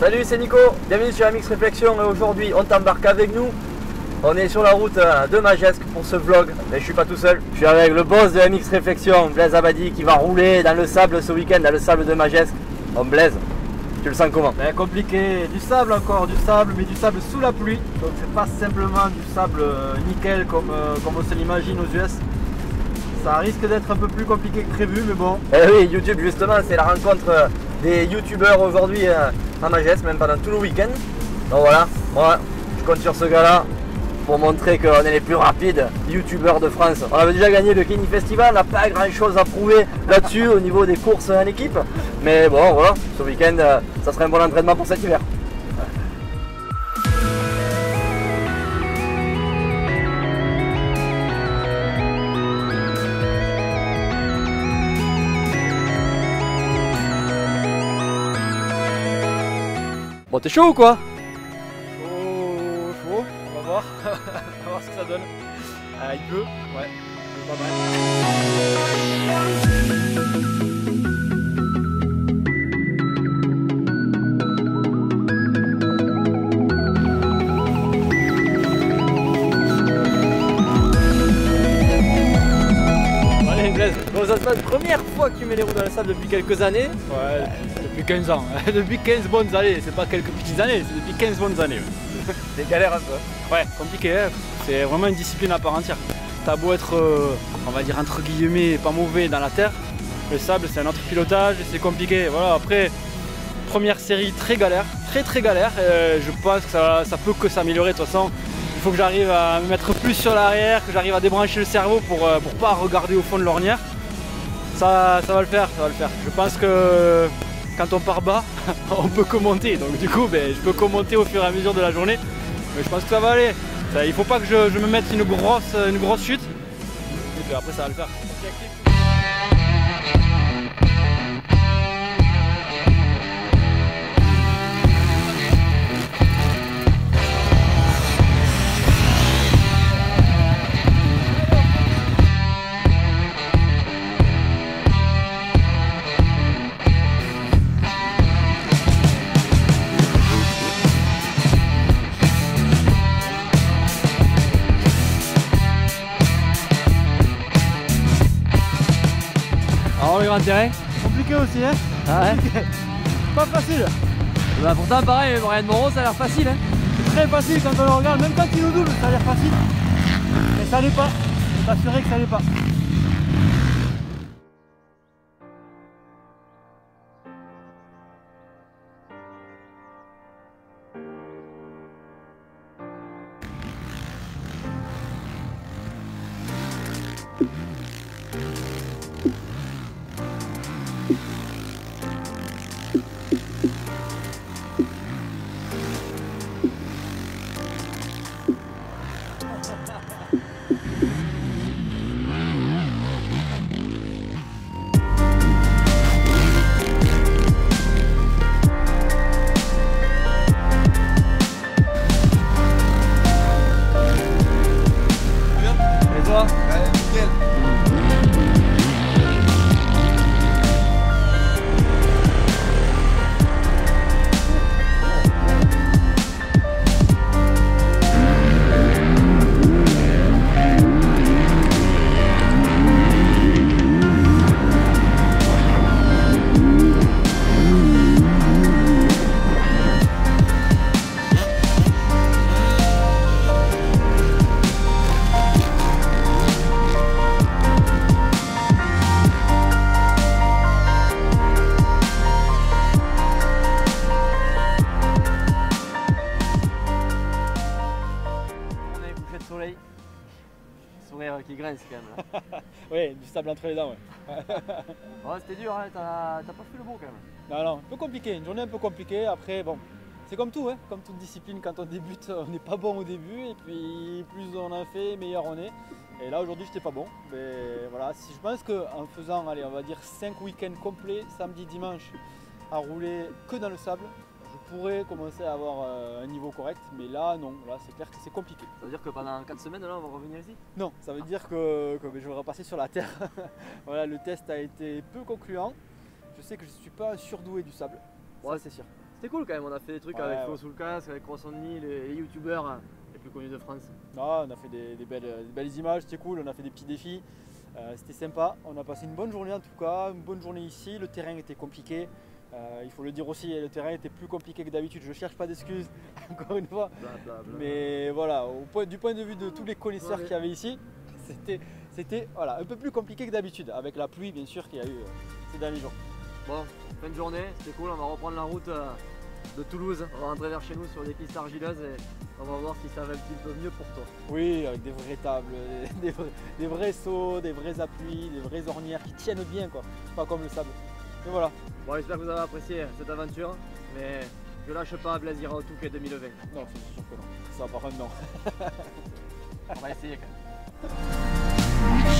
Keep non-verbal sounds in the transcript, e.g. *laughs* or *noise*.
Salut, c'est Nico, bienvenue sur Mix Réflexion et aujourd'hui on t'embarque avec nous. On est sur la route euh, de Majesque pour ce vlog, mais je suis pas tout seul. Je suis avec le boss de MX Réflexion, Blaise Abadi, qui va rouler dans le sable ce week-end, dans le sable de Majesque. Bon Blaise, tu le sens comment? Ben, compliqué, du sable encore, du sable, mais du sable sous la pluie. Donc c'est pas simplement du sable euh, nickel comme, euh, comme on se l'imagine aux US. Ça risque d'être un peu plus compliqué que prévu, mais bon. Eh oui, YouTube justement, c'est la rencontre euh, des youtubeurs aujourd'hui euh, à Majesque, même pendant tout le week-end. Donc voilà, moi je compte sur ce gars-là pour montrer qu'on est les plus rapides youtubeurs de France. On avait déjà gagné le Kenny Festival, on n'a pas grand chose à prouver là-dessus au niveau des courses en équipe. Mais bon voilà, ce week-end euh, ça serait un bon entraînement pour cet hiver. Bon t'es chaud ou quoi Chaud, chaud, on va voir. *laughs* on va voir ce que ça donne. Euh, il pleut, ouais, il pleut pas mal. Bon ça se passe première fois que tu mets les roues dans le sable depuis quelques années. Ouais, depuis 15 ans. *laughs* depuis 15 bonnes années, c'est pas quelques petites années, c'est depuis 15 bonnes années. *laughs* ouais. C'est galère un peu. Ouais, compliqué, hein. c'est vraiment une discipline à part entière. T'as beau être, euh, on va dire entre guillemets, pas mauvais dans la terre, le sable c'est un autre pilotage et c'est compliqué. Voilà, après, première série très galère, très très galère. euh, je pense que ça, ça peut que s'améliorer de toute façon. Il faut que j'arrive à me mettre plus sur l'arrière, que j'arrive à débrancher le cerveau pour, euh, pour pas regarder au fond de l'ornière. Ça, ça va le faire, ça va le faire. Je pense que quand on part bas, *laughs* on peut commenter. Donc du coup, ben, je peux commenter au fur et à mesure de la journée. Mais je pense que ça va aller. Il faut pas que je, je me mette une grosse, une grosse chute. Et puis après, ça va le faire. Alors le grand terrain Compliqué aussi, hein Ah ouais Pas facile. Bah pourtant pareil, Brian Moreau ça a l'air facile hein Très facile quand on le regarde. Même quand il nous double, ça a l'air facile. Mais ça l'est pas. Je t'assurer que ça l'est pas. Soleil. Sourire qui grince quand même là. *laughs* Oui, du sable entre les dents, ouais. Ouais, *laughs* c'était dur, hein, t'as t'as pas fait le beau quand même. Non, non, un peu compliqué, une journée un peu compliquée. Après, bon, c'est comme tout, hein, comme toute discipline, quand on débute, *laughs* on n'est pas bon au début, et puis plus on en fait, meilleur on est. Et là, aujourd'hui, j'étais pas bon. Mais voilà, si je pense qu'en faisant, allez, on va dire 5 week-ends complets, samedi, dimanche, à rouler que dans le sable, je pourrais commencer à avoir euh, un niveau correct. Mais là, non, là, c'est clair que c'est compliqué. Ça veut dire que pendant 4 semaines là on va revenir ici? Non, ça veut dire que, que je vais repasser sur la terre. *laughs* voilà, le test a été peu concluant. Je sais que je ne suis pas un surdoué du sable. Ouais. C'est sûr. C'était cool quand même, on a fait des trucs Ouais, avec ouais. Sous le casque, avec Croissant les, les youtubeurs hein, les plus connus de France. Non, on a fait des, des belles, des belles images, c'était cool, on a fait des petits défis. Euh, c'était sympa, on a passé une bonne journée en tout cas, une bonne journée ici, le terrain était compliqué. Euh, il faut le dire aussi, le terrain était plus compliqué que d'habitude, je cherche pas d'excuses, *laughs* encore une fois. Bla, bla, bla. Mais voilà, au point- du point de vue de tous les connaisseurs Ouais. qu'il y avait ici, *laughs* c'était, c'était voilà, un peu plus compliqué que d'habitude, avec la pluie bien sûr qu'il y a eu euh, ces derniers jours. Bon, fin de journée, c'était cool, on va reprendre la route euh, de Toulouse, on va rentrer vers chez nous sur des pistes argileuses et on va voir si ça va un petit peu mieux pour toi. Oui, avec des vraies tables, *laughs* des vrais, des vrais sauts, des vrais appuis, des vraies ornières qui tiennent bien quoi, pas comme le sable. Et voilà, Bon, j'espère que vous avez apprécié cette aventure, mais je lâche pas Blazira au Touquet 2020. non c'est sûr que non, ça par contre non. *laughs* On va essayer quand même. *laughs*